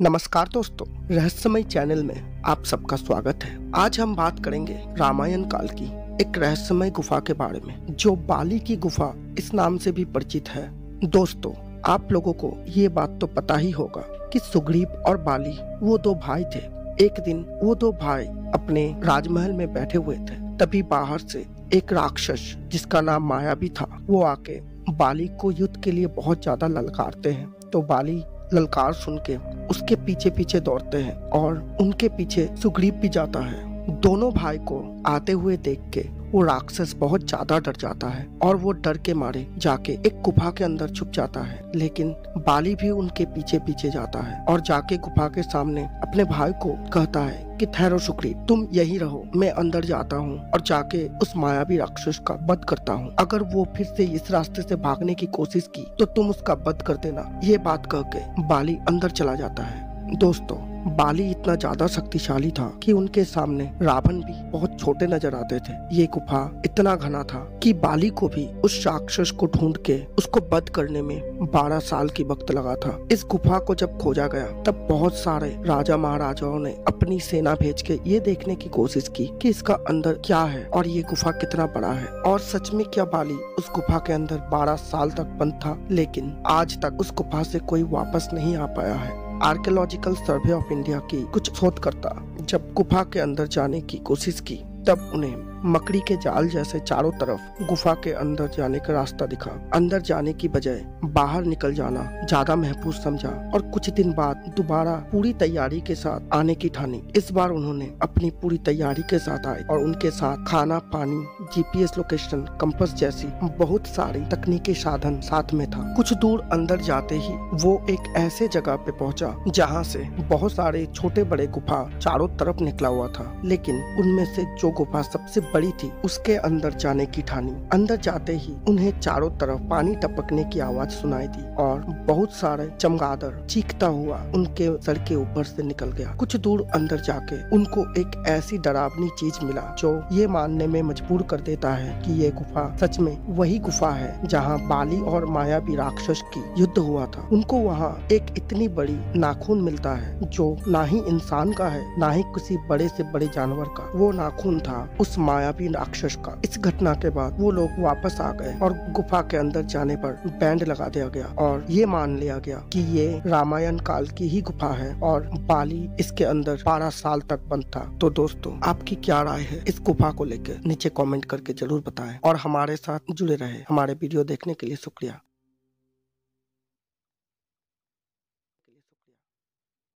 नमस्कार दोस्तों, रहस्यमय चैनल में आप सबका स्वागत है। आज हम बात करेंगे रामायण काल की, एक रहस्यमय गुफा के बारे में, जो बाली की गुफा इस नाम से भी परिचित है। दोस्तों, आप लोगों को ये बात तो पता ही होगा कि सुग्रीव और बाली वो दो भाई थे। एक दिन वो दो भाई अपने राजमहल में बैठे हुए थे। तभी बाहर से एक राक्षस, जिसका नाम माया भी था, वो आके बाली को युद्ध के लिए बहुत ज़्यादा ललकारते हैं। तो बाली ललकार सुन के उसके पीछे पीछे दौड़ते हैं और उनके पीछे सुग्रीव भी जाता है। दोनों भाई को आते हुए देख के वो राक्षस बहुत ज़्यादा डर जाता है और वो डर के मारे जाके एक गुफा के अंदर छुप जाता है। लेकिन बाली भी उनके पीछे पीछे जाता है और जाके गुफा के सामने अपने भाई को कहता है कि, ठहरो शुक्री, तुम यही रहो, मैं अंदर जाता हूँ और जाके उस मायावी राक्षस का वध करता हूँ। अगर वो फिर से इस रास्ते से भागने की कोशिश की तो तुम उसका वध कर देना। ये बात कह के बाली अंदर चला जाता है। दोस्तों बाली इतना ज़्यादा शक्तिशाली था कि उनके सामने रावण भी बहुत छोटे नज़र आते थे। ये गुफा इतना घना था कि बाली को भी उस राक्षस को ढूंढ के उसको बद करने में 12 साल की वक्त लगा था। इस गुफा को जब खोजा गया, तब बहुत सारे राजा महाराजाओं ने अपनी सेना भेज के ये देखने की कोशिश की कि इसका अंदर क्या है और ये गुफा कितना बड़ा है। और सच में क्या बाली उस गुफा के अंदर 12 साल तक बंद था, लेकिन आज तक उस गुफा से कोई वापस नहीं आ पाया है। आर्कियोलॉजिकल सर्वे ऑफ़ इंडिया की कुछ शोधकर्ता जब गुफा के अंदर जाने की कोशिश की, तब उन्हें मकड़ी के जाल जैसे चारों तरफ़ गुफा के अंदर जाने का रास्ता दिखा। अंदर जाने की बजाय बाहर निकल जाना ज़्यादा महफूज समझा और कुछ दिन बाद दोबारा पूरी तैयारी के साथ आने की ठानी। इस बार उन्होंने अपनी पूरी तैयारी के साथ आए और उनके साथ खाना, पानी जीपीएस लोकेशन कंपस जैसी बहुत सारी तकनीकी साधन साथ में था। कुछ दूर अंदर जाते ही वो एक ऐसे जगह पे पहुँचा जहाँ से बहुत सारे छोटे बड़े गुफा चारों तरफ़ निकला हुआ था। लेकिन उनमें से जो गुफा सबसे बड़ी थी, उसके अंदर जाने की ठानी। अंदर जाते ही उन्हें चारों तरफ़ पानी टपकने की आवाज़ सुनाई दी और बहुत सारे चमगादड़ चीखता हुआ उनके सर के ऊपर से निकल गया। कुछ दूर अंदर जाके उनको एक ऐसी डरावनी चीज़ मिला जो ये मानने में मजबूर कर देता है कि ये गुफा सच में वही गुफा है जहाँ बाली और मायावी राक्षस की युद्ध हुआ था। उनको वहाँ एक इतनी बड़ी नाखून मिलता है, जो ना ही इंसान का है, ना ही किसी बड़े से बड़े जानवर का। वो नाखून था उस मायावी राक्षस का। इस घटना के बाद वो लोग वापस आ गए और गुफा के अंदर जाने पर बैंड लगा दिया गया और ये मान लिया गया कि ये रामायण काल की ही गुफा है और बाली इसके अंदर बारह साल तक बंद था। तो दोस्तों, आपकी क्या राय है इस गुफा को लेकर? नीचे कमेंट करके ज़रूर बताएँ और हमारे साथ जुड़े रहे। हमारे वीडियो देखने के लिए शुक्रिया।